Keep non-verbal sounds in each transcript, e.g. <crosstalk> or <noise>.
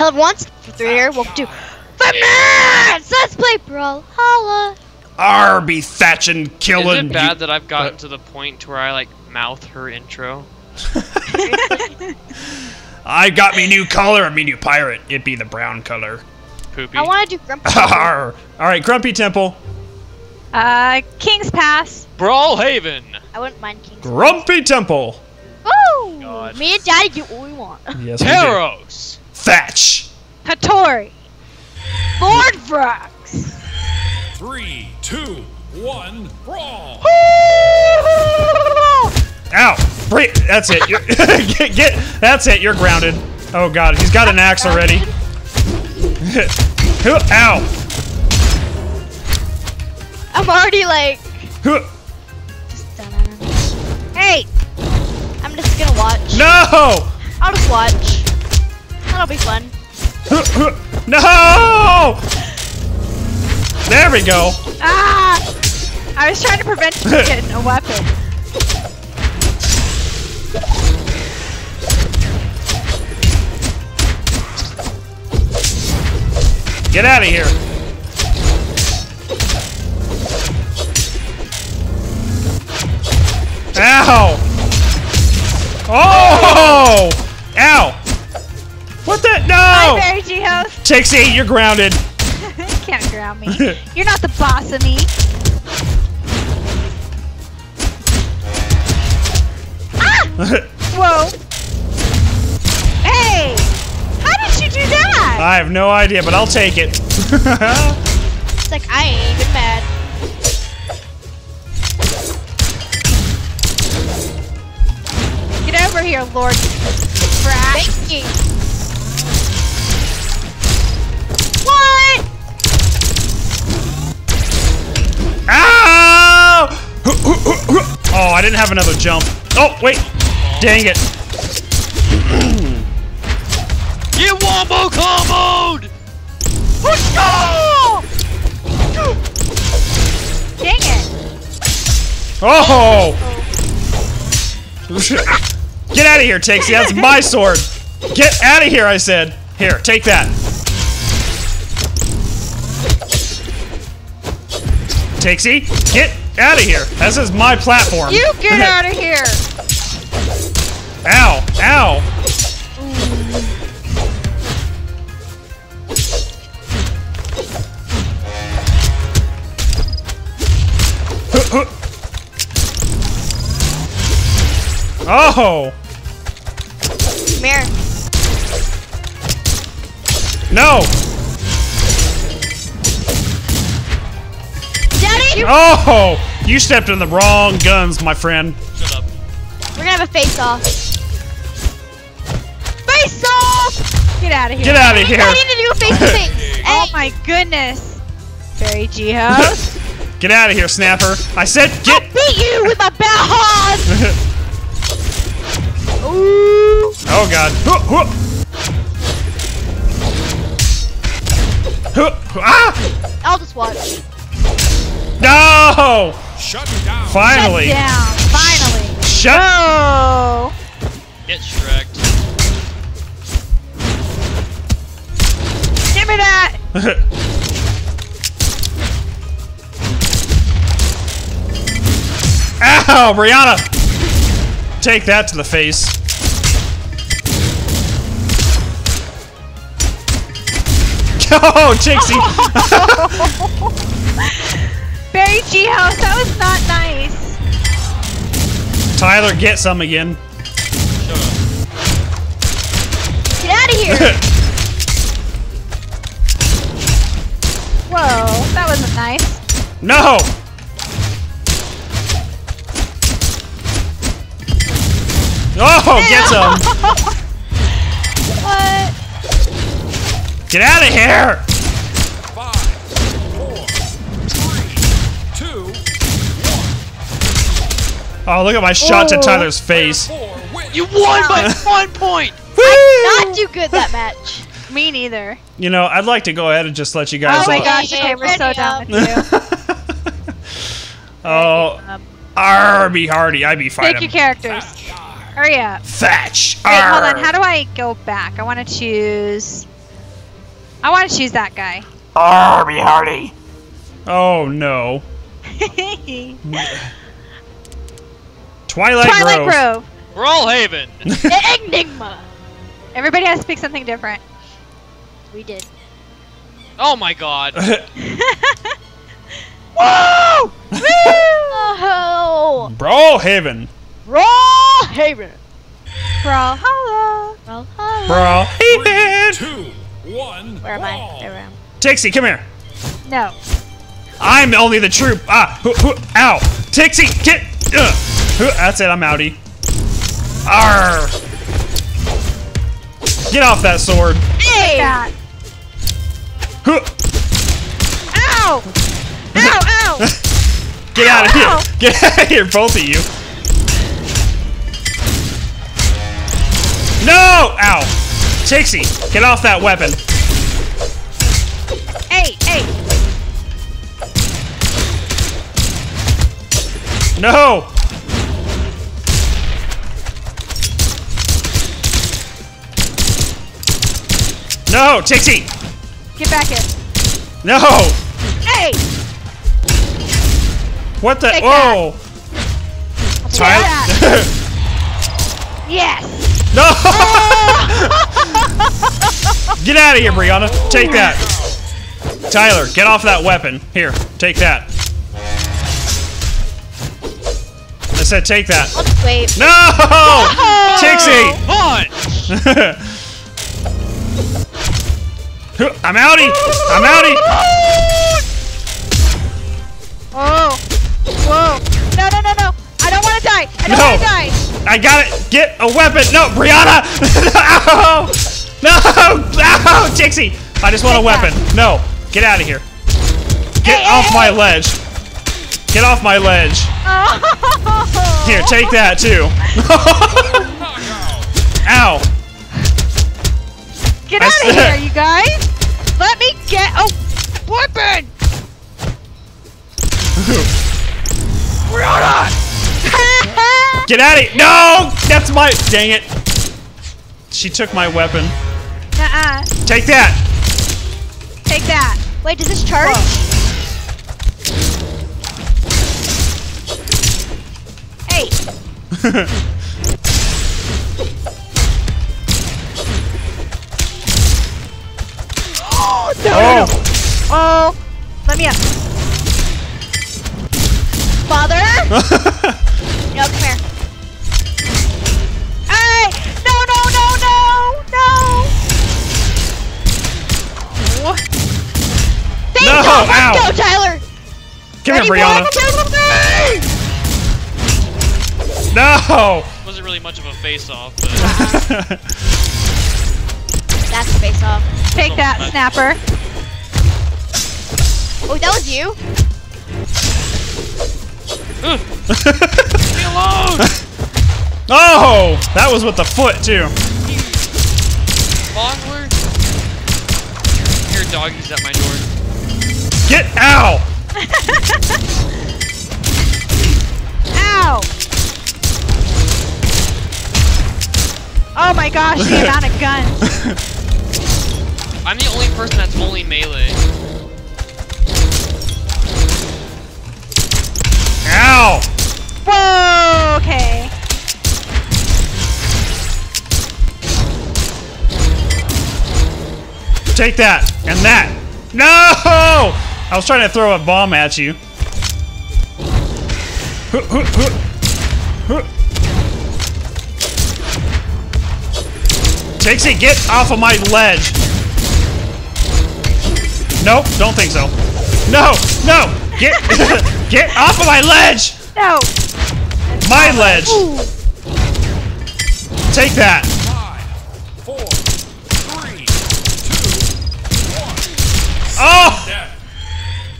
Held once for three here. Welcome to five minutes. Let's play Brawlhalla. R be thatching, killing. Is it bad you- that I've gotten What? to the point to where I like mouth her intro? <laughs> <laughs> I got me new color, I me new pirate. It be the brown color. Poopy. I want to do Grumpy. <laughs> Arr. All right, Grumpy Temple. Uh, King's Pass. Brawl Haven. I wouldn't mind King. Grumpy Temple. Woo! God. Me and Daddy do what we want. Yes, we do. Teros. Thatch. Hattori. Lord Vraxx. Three, two, one, brawl! Ow! Break. That's it. You're, get, get. That's it. You're grounded. Oh God, he's got an axe already. Ow! I'm already like. Hey, I'm just gonna watch. No! I'll just watch. That'll be fun. <laughs> No! There we go. ah! I was trying to prevent you from <laughs> getting a weapon. Get out of here. Ow! Oh! What the? Hi, No! Bereghost. Trixie, you're grounded. <laughs> You can't ground me. <laughs> You're not the boss of me. Ah! <laughs> Whoa. Hey! How did you do that? I have no idea, but I'll take it. It's like I ain't even mad. Get over here, Lord Brat. Thank you. I didn't have another jump. Oh, wait. Dang it. Get wombo comboed. Dang it. Oh! <laughs> Get out of here, Trixie. That's my sword. Get out of here, I said. Here, take that. Trixie, get out of here. This is my platform. You <laughs> get out of here. Ow, ow. <laughs> Oh! Come here. No! Daddy, Oh! You stepped in the wrong guns, my friend. Shut up. we're gonna have a face off. Face off! Get out of here. Get out of here. I need to do a face to face. Oh my goodness. Bereghost. <laughs> Get out of here, Snapper. I said get. I Beat you with my bare hands. Ooh. Oh god. Ah! I'll just watch. No! Shut down! Finally. Shut down. Finally. Shut. Oh. Get shreked. Give me that. <laughs> Ow, Brianna! Take that to the face. <laughs> Oh, Trixie! <laughs> Barry G house. That was not nice. Tyler, get some again. Shut up. Get out of here. <laughs> Whoa. That wasn't nice. No! Oh, get some! <laughs> What? Get out of here! Oh, look at my shot to Oh. Tyler's face. You won by one point. I Not too good that match. <laughs> Me neither. You know, I'd like to go ahead and just let you guys Oh my all- gosh. Okay, we're so Ready done up. with <laughs> you. oh, R be hardy, I be Pick fighting. your characters. Hurry up. Fetch. Wait, hold on. How do I go back? I want to choose. I want to choose that guy. Arby Hardy. Oh no. <laughs> Twilight, Twilight Grove. Grove. Brawl Haven. <laughs> Enigma. Everybody has to pick something different. We did. Oh my god. <laughs> Whoa! <laughs> oh, Brawl Haven. Raw Haven. Brawl Hollow. Brawl Hollow. Brawl Three, Haven. two, one, Where am I? brawl. There I am. Tixie, come here. No. I'm only the troop. Ah, hoo, hoo, ow. Tixie, get. Uh, hoo, that's it, I'm outie. Arr. Get off that sword. Hey! That. Hoo. Ow! Ow! Ow! <laughs> Get out of Ow. here. Get out of here, both of you. No! Ow. Tixie, get off that weapon. hey! Hey! No! No, Tixie! Get back here. No! Hey! What the? Take Whoa! Try that. <laughs> Yes! no! <laughs> get out of here, Brianna. Take that. Tyler, get off that weapon. Here, take that. I said take that. I'll just wait. No! Tixie! Punch. <laughs> <laughs> I'm outie! I'm outie! Oh! Whoa! No! No! No! No! I don't want to die! I don't No. want to die! I got it! Get a weapon! No, Brianna! <laughs> no! No! No! Tixie! I just want a weapon. No! Get out of here. Get Hey, off hey, my hey. ledge. Get off my ledge. Oh! <laughs> Here, take that too. Ow! Get out of here, you guys! Let me get a weapon! <laughs> Get out of here! No! That's my. Dang it! She took my weapon. Nuh-uh. Take that! Take that. Wait, does this charge? Hey! <laughs> Oh! Oh! Let me up. Father? <laughs> no, come here. Hey! No, no, no, no! No! Thank No, God, let's ow. go, Tyler. Come Ready, here, Brianna. boy? No! Wasn't really much of a face-off, but <laughs> That's face off. Take that, snapper. Oh, that was you? Mm. <laughs> leave me alone. Oh! That was with the foot too. Bongler. Here, doggies at my door. Get out! Ow! Oh my gosh, the amount of guns. <laughs> I'm the only person that's only melee. Ow! Whoa, okay. Take that and that. No! I was trying to throw a bomb at you. Hoo. Hoo. Tixie, get off of my ledge. Nope, don't think so. No, no, get <laughs> get off of my ledge. No! My ledge. Take that. Five, four, three, two, one. Oh!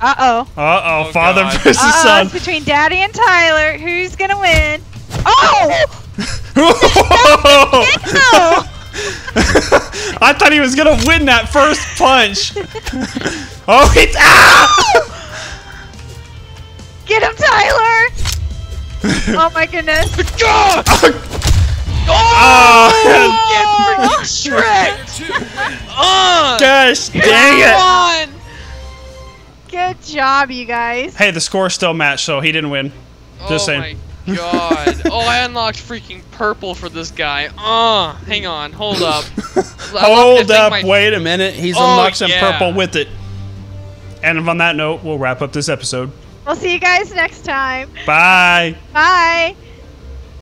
Uh-oh. Uh-oh, Oh, father God. versus Uh-oh, son. it's between Daddy and Tyler. Who's gonna win? Oh! No! <laughs> I thought he was gonna win that first punch. <laughs> oh, it's ah! <laughs> oh my goodness. God! <laughs> Oh, Get freaking tricked! Two wins. Uh, gosh, dang come it. on! Good job, you guys. Hey, the score still matched, so he didn't win. Just oh saying. my <laughs> god. oh, I unlocked freaking purple for this guy. Uh, hang on, hold up. Hold up, My, wait a minute. He's Oh, unlocked some yeah. purple with it. And on that note, we'll wrap up this episode. We'll see you guys next time. Bye. Bye.